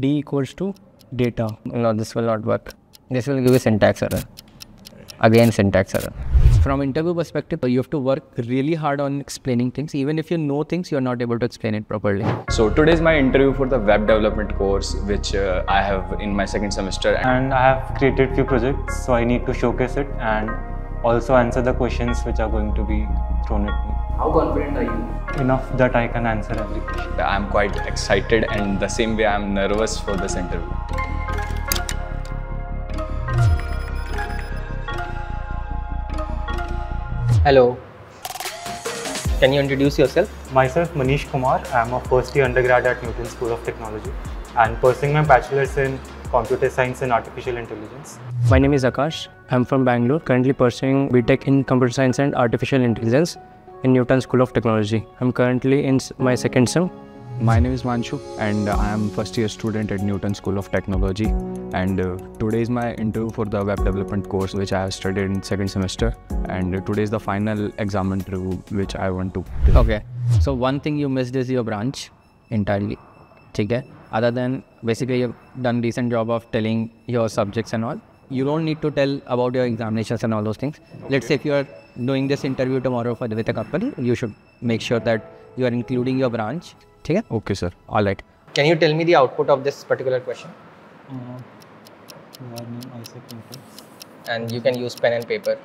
d equals to data. No, this will not work. This will give you syntax error. Again, syntax error. From interview perspective, you have to work really hard on explaining things. Even if you know things, you're not able to explain it properly. So today is my interview for the web development course, which uh, I have in my second semester. and I have created few projects, so I need to showcase it and also answer the questions which are going to be thrown at me. How confident are you? Enough that I can answer every question. I'm quite excited, and the same way I'm nervous for this interview. Hello. Can you introduce yourself? Myself, Manish Kumar. I am a first year undergrad at Newton School of Technology and pursuing my bachelor's in computer science and artificial intelligence. My name is Akash. I'm from Bangalore, currently pursuing BTech in Computer Science and Artificial Intelligence in Newton School of Technology. I'm currently in my second sem. My name is Manshu and I am first year student at Newton School of Technology and uh, today is my interview for the web development course which I have studied in second semester and uh, today is the final exam interview which I want to take. Okay. So one thing you missed is your branch entirely. Okay. Other than basically you've done decent job of telling your subjects and all. You don't need to tell about your examinations and all those things. Let's say if you are doing this interview tomorrow for with a company, you should make sure that you are including your branch. Okay. Okay sir, alright. Can you tell me the output of this particular question? And you can use pen and paper.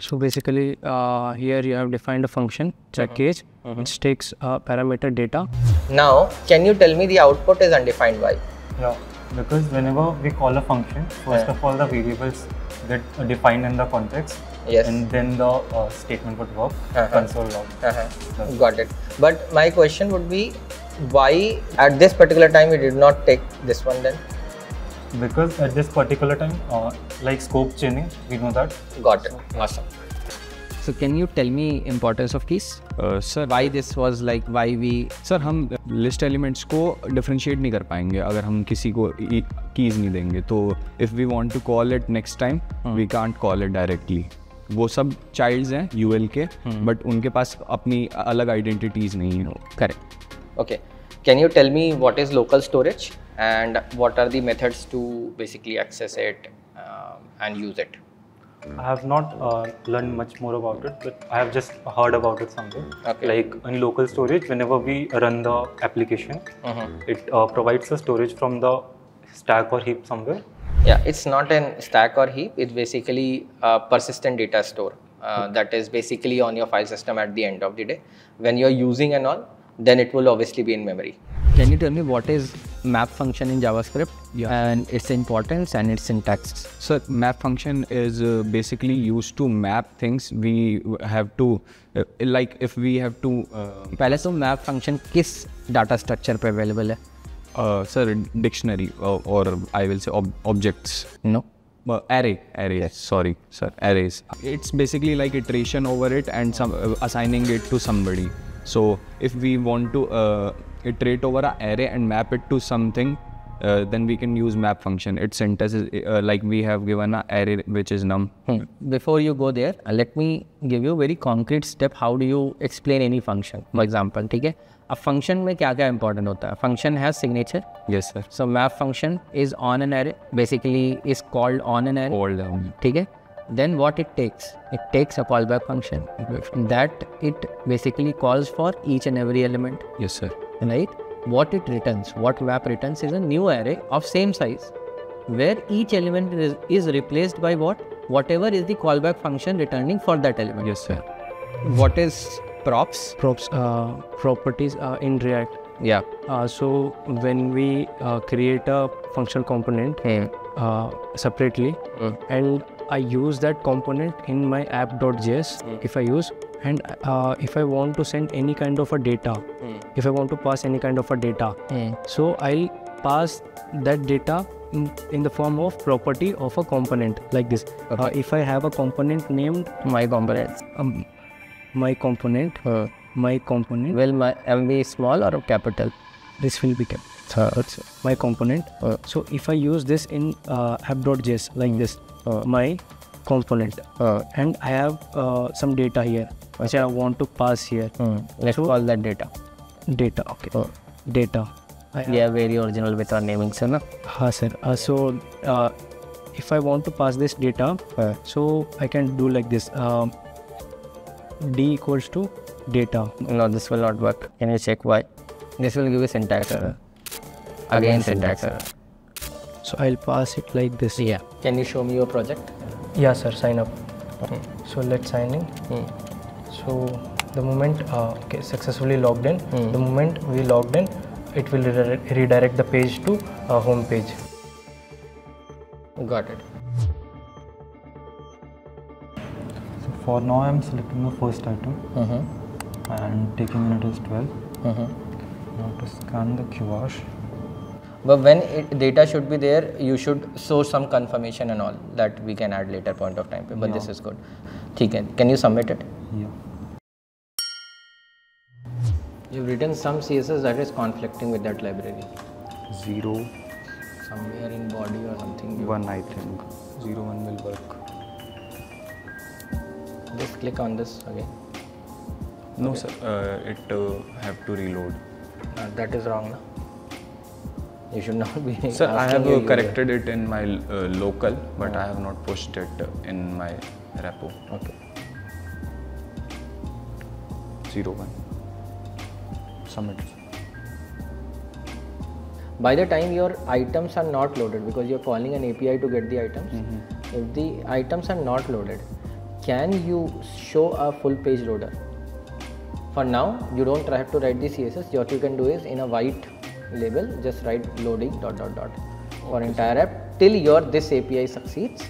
So basically, uh, here you have defined a function, check case, which takes uh, parameter data. Now, can you tell me the output is undefined why? Yeah, because whenever we call a function, first Yeah. of all the variables get uh, defined in the context Yes. and then the uh, statement would work, Uh-huh. console log. Uh-huh. Got it. But my question would be, why at this particular time we did not take this one then? Because at this particular time, uh, like scope chaining, we know that Got it. Awesome. So can you tell me importance of keys sir why this was like why we sir हम list elements को differentiate नहीं कर पाएँगे। अगर हम किसी को e, keys नहीं देंगे तो if we want to call it next time we can't call it directly वो सब चाइल्ड हैं यू एल के बट उनके पास अपनी अलग आइडेंटिटीज नहीं हो। Correct okay can you tell me what is local storage and what are the methods to basically access it and use it I have not uh, learned much more about it, but I have just heard about it somewhere. Okay. Like in local storage, whenever we run the application, it uh, provides the storage from the stack or heap somewhere. Yeah, it's not an stack or heap. It's basically a persistent data store uh, that is basically on your file system at the end of the day. When you're using and all, then it will obviously be in memory. Can you tell me what is map function in JavaScript yeah. and its importance and its syntax? So map function is uh, basically used to map things. We have to uh, like if we have to uh, पहले तो map function किस data structure पे available है? uh, sir dictionary uh, or I will say ob- objects. No. Uh, array, arrays. Sorry, sir, arrays. It's basically like iteration over it and some uh, assigning it to somebody. So if we want to uh, iterate over an array and map it to something, uh, then we can use map function. Its syntax is uh, like we have given an array which is num. Hmm. Before you go there, uh, let me give you a very concrete step. How do you explain any function? For example, ठीक है? अब function में क्या क्या important होता है? Function has signature. Yes, sir. So map function is on an array. Basically, is called on an array. Called um, ठीक है? Then what it takes? It takes a callback function. That it basically calls for each and every element. yes, sir. right? What it returns, what map returns is a new array of same size, where each element is, is replaced by what? Whatever is the callback function returning for that element. Yes, sir. What is props? Props, uh, properties uh, in React. Yeah. Uh, so when we uh, create a functional component uh, separately, and I use that component in my app.js. If I use and uh, if I want to send any kind of a data, if I want to pass any kind of a data, so I'll pass that data in, in the form of property of a component like this. Uh, if I have a component named My components. um, my component, my component, Will my M be small or capital? this will become third my component. So if i use this in uh, app.js like this my component and i have uh, some data here which i want to pass here Let's call that data. data okay data I have- are very original with our naming, sir. No? हाँ sir uh, so uh, if I want to pass this data so I can do like this um, d equals to data No, this will not work. Can you check why? This will give you syntax error. Again, syntax error. so I'll pass it like this Yeah. Can you show me your project? Yeah sir sign up. So let's sign in. So the moment uh, okay successfully logged in the moment we logged in it will redirect, redirect the page to uh, home page. Got it. So for now, I'm selecting the first item and taking it as 12. Now to scan the QR but when it, data should be there you should source some confirmation and all that we can add later point of time. But yeah. this is good. can you submit it? Yeah. You've written some css that is conflicting with that library. Zero. Somewhere in body or something. One i think. Zero one will work. Just click on this again. No okay. sir. Uh, it uh, have to reload. Uh, that is wrong you should not be. Sir, I have uh, user. corrected it in my uh, local, but I have not pushed it uh, in my repo. Okay. Zero one. Submit. by the time your items are not loaded because you're calling an API to get the items, if the items are not loaded, can you show a full page loader? For now, you don't have to write the CSS. What you can do is in a white label, just write loading dot dot dot for entire app till your this API succeeds.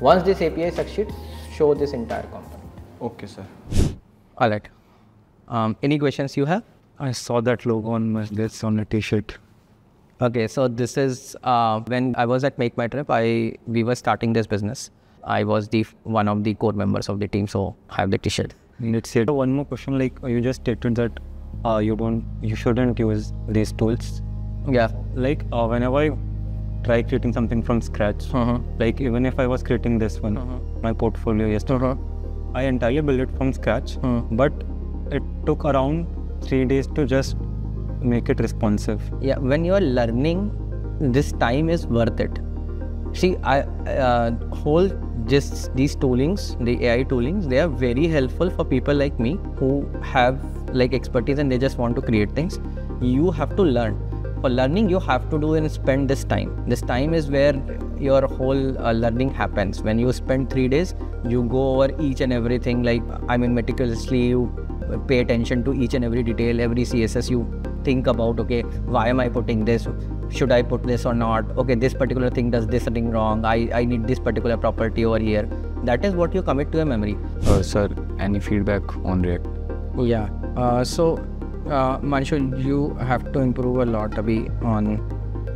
Once this API succeeds, show this entire component. Okay, sir. All right. Um, any questions you have? I saw that logo on my this on a t-shirt Okay, so this is uh, when I was at Make My Trip. I we were starting this business. I was the one of the core members of the team, so I have the T-shirt. Let's say one more question. Like you just stated that uh, you don't, you shouldn't use these tools. Yeah. Like uh, whenever I try creating something from scratch, like even if I was creating this one, my portfolio yesterday, I entirely built it from scratch. But it took around three days to just make it responsive. Yeah. When you are learning, this time is worth it. See, I uh, whole just these toolings, the AI toolings, they are very helpful for people like me who have like expertise and they just want to create things. You have to learn. For learning, you have to do and spend this time. This time is where your whole uh, learning happens. When you spend three days, you go over each and everything. Like I mean, meticulously, you pay attention to each and every detail, every CSS. You think about okay, why am I putting this? should I put this or not? Okay, this particular thing does this thing wrong. I, I need this particular property over here. That is what you commit to a memory. Uh, sir, any feedback on React? Yeah. Uh, so, uh, Manshu, you have to improve a lot abhi on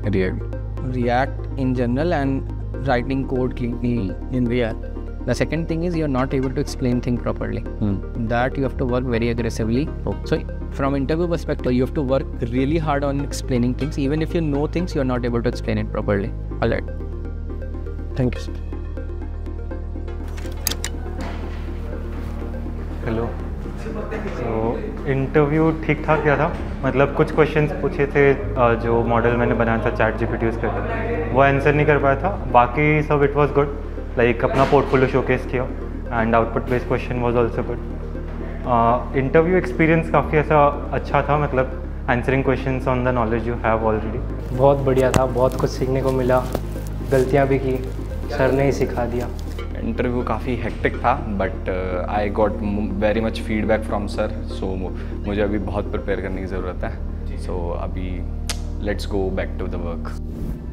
React. React in general and writing code cleanly in React. The second thing is you're not able to explain things properly. That you have to work very aggressively. So from interview perspective, you have to work really hard on explaining things. Even if you know things, you're not able to explain it properly. All right. Thank you, sir. Hello तो interview ठीक ठाक गया था मतलब कुछ questions पूछे थे अ, जो मॉडल मैंने बनाया था चैट जी यूज़ करके वो आंसर नहीं कर पाया था बाकी सब इट वाज गुड लाइक अपना पोर्टफोलियो शोकेस किया and output based question was also good interview experience काफ़ी ऐसा अच्छा था मतलब answering question on the knowledge you have already बहुत बढ़िया था बहुत कुछ सीखने को मिला गलतियाँ भी की सर ने ही सिखा दिया। इंटरव्यू काफ़ी हेक्टिक था but I got very much feedback from sir so मुझे अभी बहुत प्रिपेयर करने की ज़रूरत है। सो so, अभी let's go back to the work